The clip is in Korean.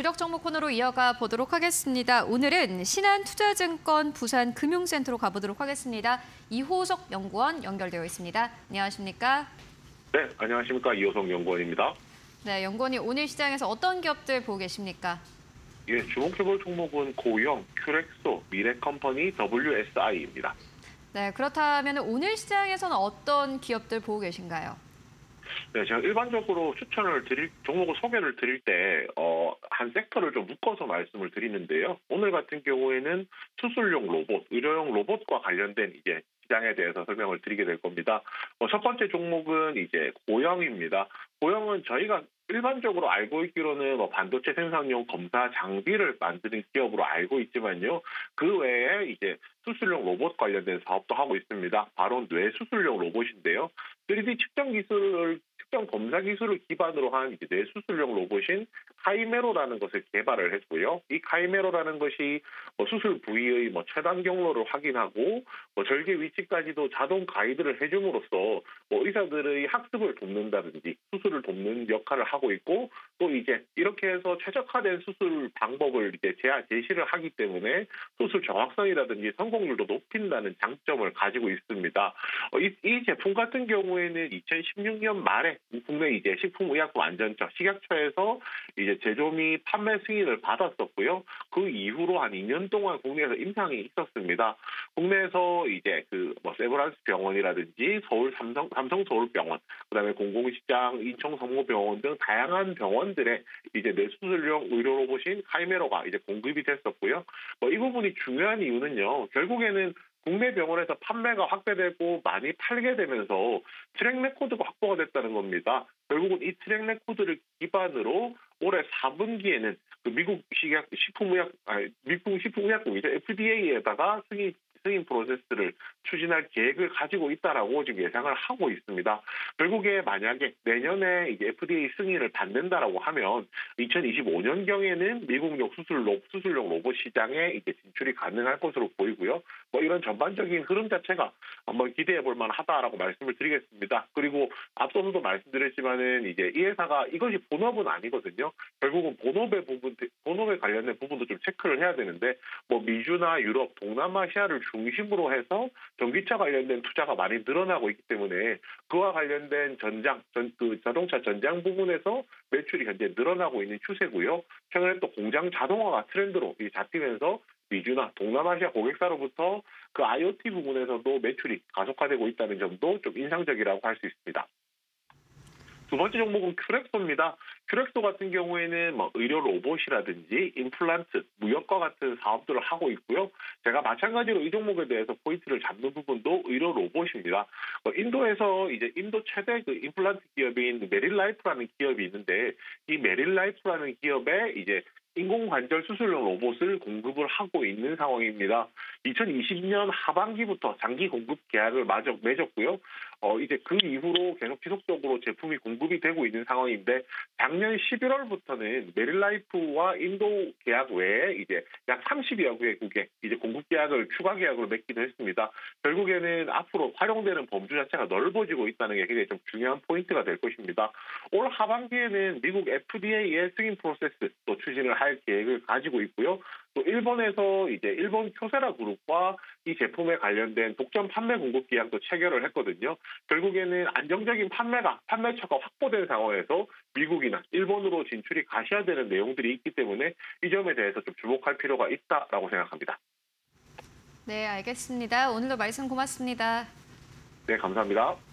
주력 종목 코너로 이어가 보도록 하겠습니다. 오늘은 신한투자증권 부산금융센터로 가보도록 하겠습니다. 이호석 연구원 연결되어 있습니다. 안녕하십니까? 네, 안녕하십니까. 이호석 연구원입니다. 네, 연구원이 오늘 시장에서 어떤 기업들 보고 계십니까? 예, 주목해볼 종목은 고영, 큐렉소, 미래컴퍼니, WSI입니다. 네, 그렇다면 오늘 시장에서는 어떤 기업들 보고 계신가요? 네, 제가 일반적으로 추천을 드릴 종목을 소개를 드릴 때 어, 한 섹터를 좀 묶어서 말씀을 드리는데요. 오늘 같은 경우에는 수술용 로봇, 의료용 로봇과 관련된 이제 시장에 대해서 설명을 드리게 될 겁니다. 어, 첫 번째 종목은 이제 고영입니다. 고영은 저희가 일반적으로 알고 있기로는 뭐 반도체 생산용 검사 장비를 만드는 기업으로 알고 있지만요. 그 외에 이제 수술용 로봇 관련된 사업도 하고 있습니다. 바로 뇌 수술용 로봇인데요. 3D 측정 기술을 측정 검사 기술을 기반으로 한 이제 뇌수술용 로봇인 카이메로라는 것을 개발을 했고요. 이 카이메로라는 것이 뭐 수술 부위의 뭐 최단 경로를 확인하고 뭐 절개 위치까지도 자동 가이드를 해줌으로써 뭐 의사들의 학습을 돕는다든지 수술을 돕는 역할을 하고 있고 또 이제 이렇게 해서 최적화된 수술 방법을 이제 제시를 하기 때문에 수술 정확성이라든지 성공률도 높인다는 장점을 가지고 있습니다. 어, 이, 이 제품 같은 경우에는 2016년 말에 국내 이제 식품의약품 안전처 식약처에서 이제 제조 및 판매 승인을 받았었고요. 그 이후로 한 2년 동안 국내에서 임상이 있었습니다. 국내에서 이제 그뭐 세브란스 병원이라든지 서울 삼성 삼성 서울병원, 그다음에 공공시장 인천 성모병원 등 다양한 병원들의 이제 뇌수술용 의료 로봇인 카이메로가 이제 공급이 됐었고요. 뭐 이 부분이 중요한 이유는요. 결국에는 국내 병원에서 판매가 확대되고 많이 팔게 되면서 track record가 확보가 됐다는 겁니다. 결국은 이 track record를 기반으로 올해 4분기에는 그 미국 식약 식품의약 아니 미국 식품의약국이죠 FDA에다가 승인 승인 프로세스를 추진할 계획을 가지고 있다라고 지금 예상을 하고 있습니다. 결국에 만약에 내년에 이제 FDA 승인을 받는다라고 하면 2025년 경에는 미국용 수술 로, 수술용 로봇 시장에 이제 진출이 가능할 것으로 보이고요. 뭐 이런 전반적인 흐름 자체가 한번 기대해 볼 만하다라고 말씀을 드리겠습니다. 그리고 앞서서도 말씀드렸지만은 이제 이 회사가 이것이 본업은 아니거든요. 결국은 본업의 부분, 본업에 관련된 부분도 좀 체크를 해야 되는데 뭐 미주나 유럽, 동남아시아를 중심으로 해서 전기차 관련된 투자가 많이 늘어나고 있기 때문에 그와 관련된 전장, 전, 그 자동차 전장 부분에서 매출이 현재 늘어나고 있는 추세고요. 최근에 또 공장 자동화가 트렌드로 잡히면서 미주나 동남아시아 고객사로부터 그 IoT 부분에서도 매출이 가속화되고 있다는 점도 좀 인상적이라고 할 수 있습니다. 두 번째 종목은 큐렉소입니다. 큐렉소 같은 경우에는 뭐 의료 로봇이라든지 임플란트, 무역과 같은 사업들을 하고 있고요. 제가 마찬가지로 이 종목에 대해서 포인트를 잡는 부분도 의료 로봇입니다. 뭐 인도에서 이제 인도 최대 그 임플란트 기업인 메릴라이프라는 기업이 있는데 이 메릴라이프라는 기업에 이제 인공관절 수술용 로봇을 공급을 하고 있는 상황입니다. 2020년 하반기부터 장기 공급 계약을 마저 맺었고요. 어, 이제 그 이후로 계속 지속적으로 제품이 공급이 되고 있는 상황인데 작년 11월부터는 메릴라이프와 인도 계약 외에 이제 약 30여 개국에 이제 공급 계약을 추가 계약으로 맺기도 했습니다. 결국에는 앞으로 활용되는 범주 자체가 넓어지고 있다는 게 굉장히 좀 중요한 포인트가 될 것입니다. 올 하반기에는 미국 FDA의 승인 프로세스 또 추진을 할 계획을 가지고 있고요. 또 일본에서 이제 일본 쿄세라 그룹과 이 제품에 관련된 독점 판매 공급 계약도 체결을 했거든요. 결국에는 안정적인 판매가 판매처가 확보된 상황에서 미국이나 일본으로 진출이 가셔야 되는 내용들이 있기 때문에 이 점에 대해서 좀 주목할 필요가 있다라고 생각합니다. 네, 알겠습니다. 오늘도 말씀 고맙습니다. 네, 감사합니다.